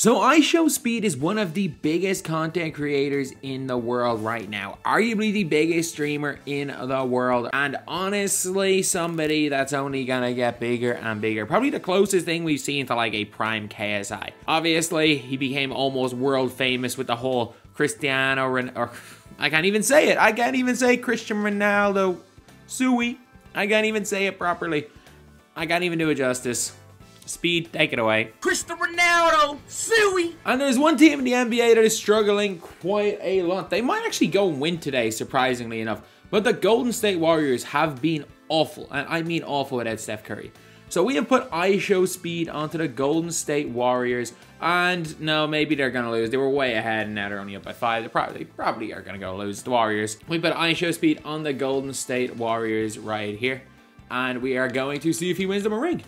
So IShowSpeed is one of the biggest content creators in the world right now. Arguably the biggest streamer in the world. And honestly, somebody that's only gonna get bigger and bigger. Probably the closest thing we've seen to like a prime KSI. Obviously, he became almost world famous with the whole Cristiano, or I can't even say it. I can't even say Christian Ronaldo. Sui. I can't even say it properly. I can't even do it justice. Speed, take it away. Cristiano Ronaldo, Suey. And there's one team in the NBA that is struggling quite a lot. They might actually go and win today, surprisingly enough. But the Golden State Warriors have been awful, and I mean awful without Steph Curry. So we have put IShowSpeed onto the Golden State Warriors, and no, maybe they're gonna lose. They were way ahead, and now they're only up by five. They probably, probably are gonna go lose the Warriors. We put IShowSpeed on the Golden State Warriors right here, and we are going to see if he wins them a ring.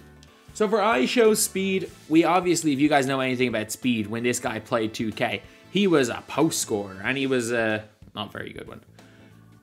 So for IShowSpeed, we obviously, if you guys know anything about speed, when this guy played 2K, he was a post scorer, and he was a not very good one.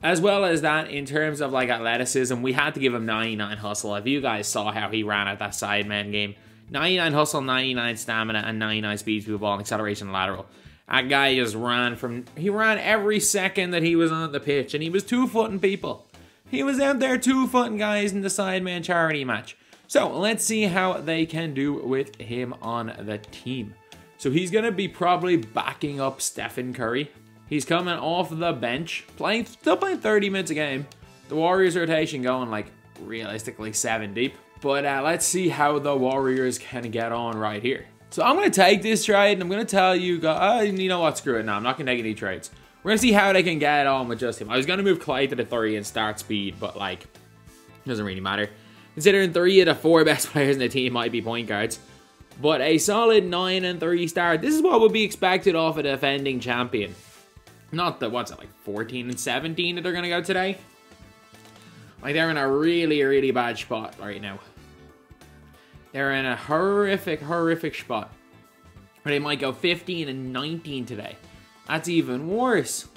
As well as that, in terms of like athleticism, we had to give him 99 hustle. If you guys saw how he ran at that Sidemen game, 99 hustle, 99 stamina, and 99 speed to the ball and acceleration lateral. That guy just ran from, he ran every second that he was on the pitch, and he was two-footing people. He was out there two-footing guys in the Sidemen charity match. So let's see how they can do with him on the team. So he's going to be probably backing up Stephen Curry. He's coming off the bench, playing still playing 30 minutes a game. The Warriors rotation going like realistically seven deep. But uh, let's see how the Warriors can get on right here. So I'm going to take this trade and I'm going to tell you guys, uh, you know what, screw it now. I'm not going to take any trades. We're going to see how they can get on with just him. I was going to move Clay to the three and start speed, but like, doesn't really matter considering three of the four best players in the team might be point guards. But a solid 9 and 3 start. This is what would be expected off a defending champion. Not the, what's it, like 14 and 17 that they're going to go today? Like, they're in a really, really bad spot right now. They're in a horrific, horrific spot. Where they might go 15 and 19 today. That's even worse.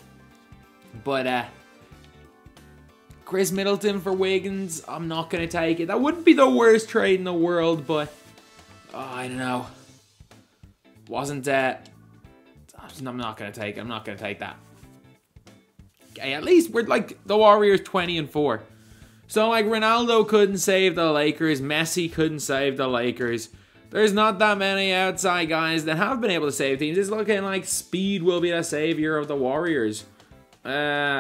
But, uh, Khris Middleton for Wiggins, I'm not going to take it. That wouldn't be the worst trade in the world, but oh, I don't know. Wasn't that? I'm not going to take it. I'm not going to take that. Okay, at least we're like the Warriors 20 and 4. So like Ronaldo couldn't save the Lakers, Messi couldn't save the Lakers. There's not that many outside guys that have been able to save teams. It's looking like Speed will be the savior of the Warriors. Uh,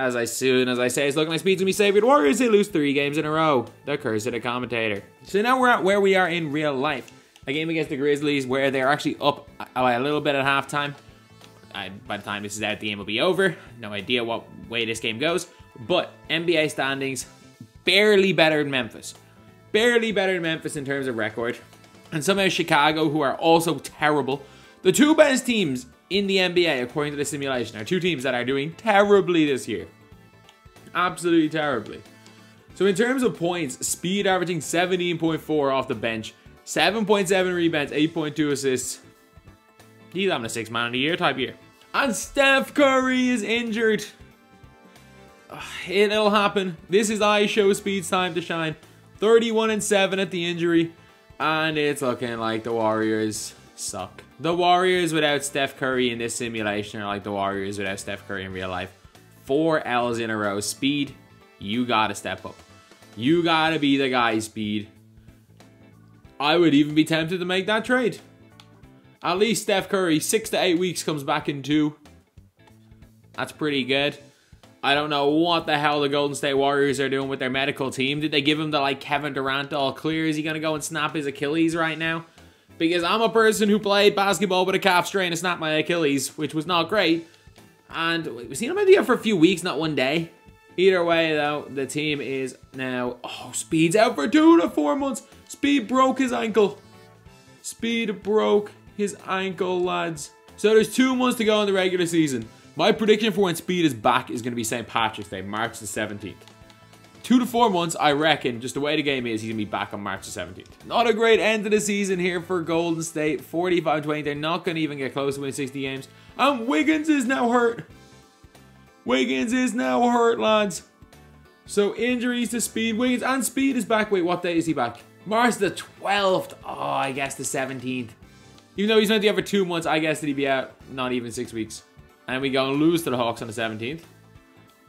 as I soon as I say it's looking like Speed's gonna be saved. Warriors, they lose three games in a row. The curse of the commentator. So now we're at where we are in real life. A game against the Grizzlies where they're actually up a little bit at halftime. I, by the time this is out, the game will be over. No idea what way this game goes. But NBA standings, barely better than Memphis. Barely better than Memphis in terms of record. And somehow Chicago, who are also terrible. The two best teams in the NBA, according to the simulation, are two teams that are doing terribly this year. Absolutely terribly. So in terms of points, Speed averaging 17.4 off the bench, 7.7 rebounds, 8.2 assists. He's having a six man of the year type year. And Steph Curry is injured. It'll happen. This is I Show Speed's time to shine. 31 and 7 at the injury. And it's looking like the Warriors suck. The Warriors without Steph Curry in this simulation are like the Warriors without Steph Curry in real life. Four L's in a row. Speed, you gotta step up. You gotta be the guy, Speed. I would even be tempted to make that trade. At least Steph Curry, six to eight weeks, comes back in two. That's pretty good. I don't know what the hell the Golden State Warriors are doing with their medical team. Did they give him the like Kevin Durant all clear? Is he gonna go and snap his Achilles right now? Because I'm a person who played basketball with a calf strain and not my Achilles, which was not great. And we've seen him air for a few weeks, not one day. Either way, though, the team is now... Oh, Speed's out for two to four months. Speed broke his ankle. Speed broke his ankle, lads. So there's two months to go in the regular season. My prediction for when Speed is back is going to be St. Patrick's Day, March the 17th two to four months, I reckon, just the way the game is, he's going to be back on March the 17th. Not a great end of the season here for Golden State. 45-20. They're not going to even get close to win 60 games. And Wiggins is now hurt. Wiggins is now hurt, lads. So injuries to Speed. Wiggins and Speed is back. Wait, what day is he back? March the 12th. Oh, I guess the 17th. Even though he's be out for two months, I guess that he'd be out not even six weeks. And we go and lose to the Hawks on the 17th.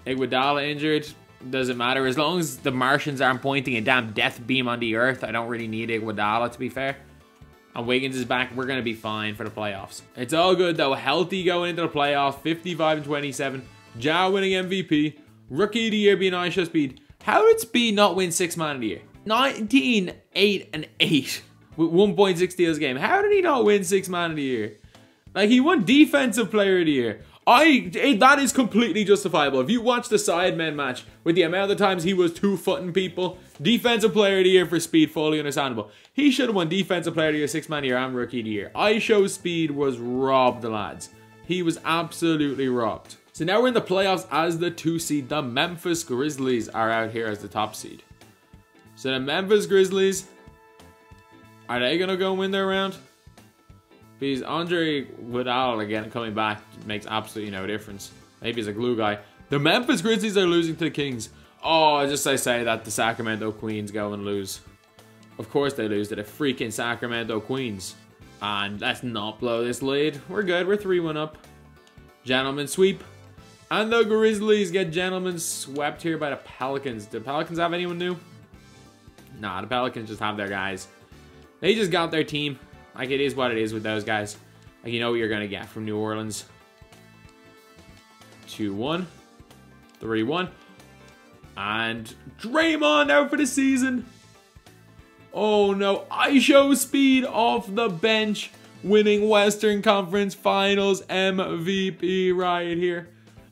Iguodala injured. Doesn't matter. As long as the Martians aren't pointing a damn death beam on the earth, I don't really need Iguodala, to be fair. And Wiggins is back. We're going to be fine for the playoffs. It's all good, though. Healthy going into the playoffs. 55 and 27. Ja winning MVP. Rookie of the year being Ishow Speed. How did Speed not win Six Man of the Year? 19, 8, and 8 with 1.6 steals game. How did he not win Six Man of the Year? Like, he won Defensive Player of the Year. I eh, that is completely justifiable. If you watch the Sidemen match with the amount of times he was two footing people, defensive player of the year for speed, fully understandable. He should have won defensive player of the year, six man year, and rookie of the year. I show speed was robbed, lads. He was absolutely robbed. So now we're in the playoffs as the two seed. The Memphis Grizzlies are out here as the top seed. So the Memphis Grizzlies, are they gonna go win their round? Because Andre Iguodala again coming back makes absolutely no difference. Maybe he's a glue guy. The Memphis Grizzlies are losing to the Kings. Oh, just I say that the Sacramento Queens go and lose. Of course they lose to the freaking Sacramento Queens. And let's not blow this lead. We're good. We're 3-1 up. Gentlemen sweep. And the Grizzlies get gentlemen swept here by the Pelicans. Do the Pelicans have anyone new? Nah, the Pelicans just have their guys. They just got their team. Like, it is what it is with those guys. Like, you know what you're going to get from New Orleans. 2-1. 3-1. And Draymond out for the season. Oh, no. I show speed off the bench. Winning Western Conference Finals MVP right here.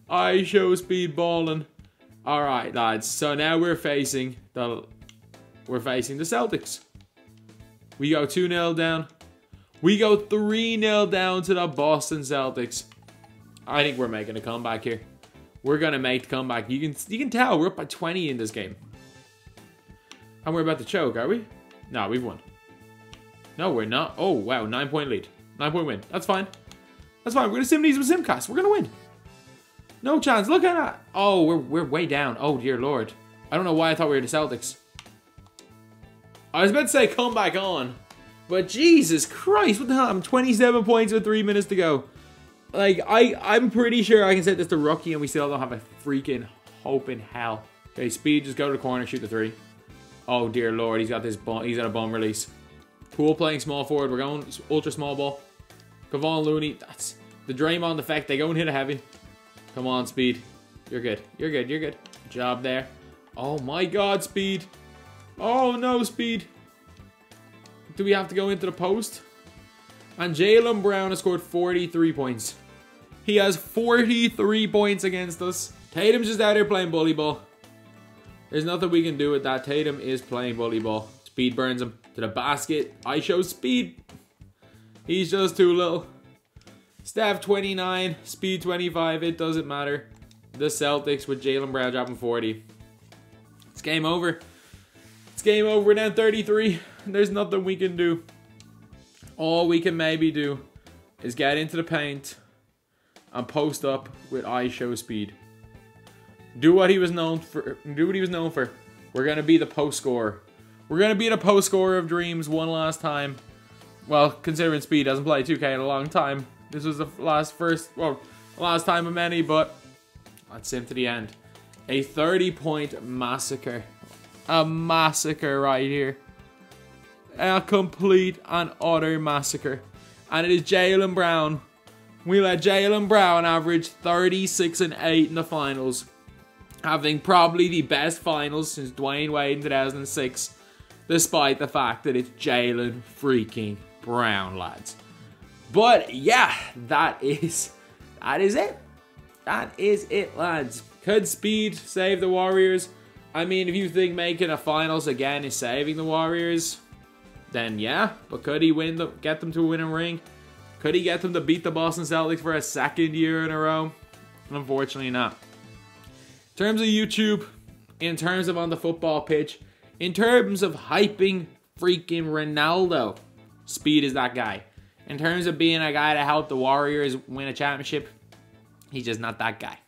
I show speed balling. All right, lads. So now we're facing the... We're facing the Celtics. We go 2-0 down. We go 3-0 down to the Boston Celtics. I think we're making a comeback here. We're gonna make the comeback. You can you can tell we're up by 20 in this game. And we're about to choke, are we? No, we've won. No, we're not. Oh, wow, nine point lead. Nine point win. That's fine. That's fine. We're gonna sim these with Simcast. We're gonna win. No chance. Look at that. Oh, we're, we're way down. Oh, dear lord. I don't know why I thought we were the Celtics. I was about to say come back on. But Jesus Christ, what the hell? I'm 27 points with three minutes to go. Like, I, I'm pretty sure I can set this to rookie and we still don't have a freaking hope in hell. Okay, speed, just go to the corner, shoot the three. Oh, dear lord, he's got this ball. He's got a bomb release. Poole playing small forward. We're going ultra small ball. Kevon Looney, that's the Draymond effect. They go and hit a heavy. Come on, speed. You're good. You're good. You're good. Job there. Oh my god, speed. Oh no, speed. Do we have to go into the post? And Jaylen Brown has scored 43 points. He has 43 points against us. Tatum's just out here playing bully ball. There's nothing we can do with that. Tatum is playing bully ball. Speed burns him to the basket. I show speed. He's just too little. Steph 29, speed 25. It doesn't matter. The Celtics with Jaylen Brown dropping 40. It's game over. It's game over. We're down 33. There's nothing we can do. All we can maybe do is get into the paint and post up with Ishow speed. Do what he was known for. Do what he was known for. We're gonna be the post scorer. We're gonna be the post scorer of dreams one last time. Well, considering Speed doesn't play 2K in a long time, this was the last first, well, last time of many, but let's him to the end. A 30 point massacre. A massacre right here a complete and utter massacre. And it is Jaylen Brown. We let Jaylen Brown average 36 and 8 in the finals. Having probably the best finals since Dwyane Wade in 2006. Despite the fact that it's Jaylen freaking Brown, lads. But yeah, that is that is it. That is it, lads. Could speed save the Warriors? I mean, if you think making a finals again is saving the Warriors, then yeah. But could he win the get them to win a ring? Could he get them to beat the Boston Celtics for a second year in a row? Unfortunately not. In terms of YouTube, in terms of on the football pitch, in terms of hyping freaking Ronaldo, Speed is that guy. In terms of being a guy to help the Warriors win a championship, he's just not that guy.